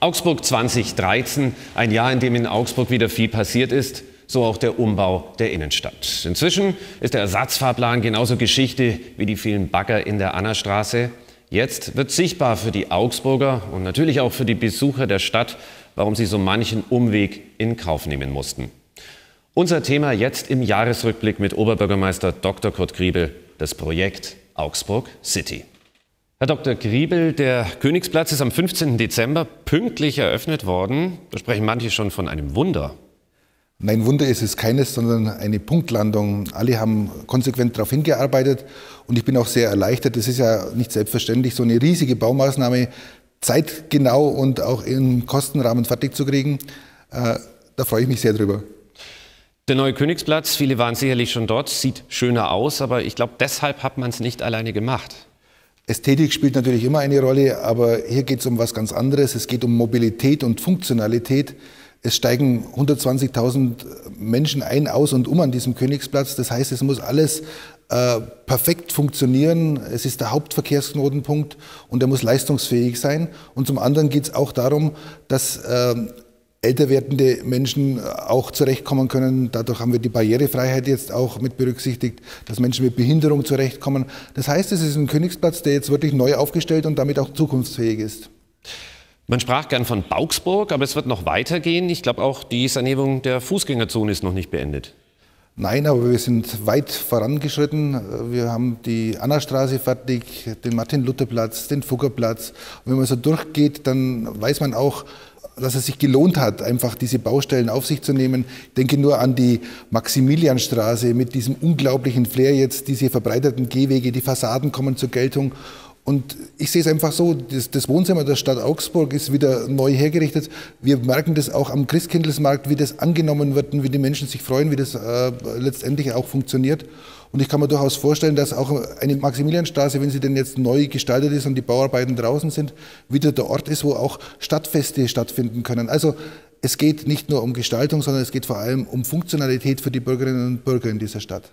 Augsburg 2013, ein Jahr, in dem in Augsburg wieder viel passiert ist, so auch der Umbau der Innenstadt. Inzwischen ist der Ersatzfahrplan genauso Geschichte wie die vielen Bagger in der Annastraße. Jetzt wird sichtbar für die Augsburger und natürlich auch für die Besucher der Stadt, warum sie so manchen Umweg in Kauf nehmen mussten. Unser Thema jetzt im Jahresrückblick mit Oberbürgermeister Dr. Kurt Griebel, das Projekt Augsburg City. Herr Dr. Griebel, der Königsplatz ist am 15. Dezember pünktlich eröffnet worden. Da sprechen manche schon von einem Wunder. Nein, Wunder ist es keines, sondern eine Punktlandung. Alle haben konsequent darauf hingearbeitet und ich bin auch sehr erleichtert. Das ist ja nicht selbstverständlich, so eine riesige Baumaßnahme zeitgenau und auch im Kostenrahmen fertig zu kriegen. Äh, da freue ich mich sehr drüber. Der neue Königsplatz, viele waren sicherlich schon dort, sieht schöner aus, aber ich glaube, deshalb hat man es nicht alleine gemacht. Ästhetik spielt natürlich immer eine Rolle, aber hier geht es um was ganz anderes. Es geht um Mobilität und Funktionalität. Es steigen 120.000 Menschen ein, aus und um an diesem Königsplatz. Das heißt, es muss alles äh, perfekt funktionieren. Es ist der Hauptverkehrsknotenpunkt und er muss leistungsfähig sein. Und zum anderen geht es auch darum, dass äh, älter werdende Menschen auch zurechtkommen können. Dadurch haben wir die Barrierefreiheit jetzt auch mit berücksichtigt, dass Menschen mit Behinderung zurechtkommen. Das heißt, es ist ein Königsplatz, der jetzt wirklich neu aufgestellt und damit auch zukunftsfähig ist. Man sprach gern von Augsburg, aber es wird noch weitergehen. Ich glaube auch, die Sanierung der Fußgängerzone ist noch nicht beendet. Nein, aber wir sind weit vorangeschritten. Wir haben die Annastraße fertig, den Martin-Luther-Platz, den Fuggerplatz. Und wenn man so durchgeht, dann weiß man auch, dass es sich gelohnt hat, einfach diese Baustellen auf sich zu nehmen. Ich denke nur an die Maximilianstraße mit diesem unglaublichen Flair jetzt, diese verbreiterten Gehwege, die Fassaden kommen zur Geltung. Und ich sehe es einfach so, das, das, Wohnzimmer der Stadt Augsburg ist wieder neu hergerichtet. Wir merken das auch am Christkindlesmarkt, wie das angenommen wird und wie die Menschen sich freuen, wie das äh, letztendlich auch funktioniert. Und ich kann mir durchaus vorstellen, dass auch eine Maximilianstraße, wenn sie denn jetzt neu gestaltet ist und die Bauarbeiten draußen sind, wieder der Ort ist, wo auch Stadtfeste stattfinden können. Also es geht nicht nur um Gestaltung, sondern es geht vor allem um Funktionalität für die Bürgerinnen und Bürger in dieser Stadt.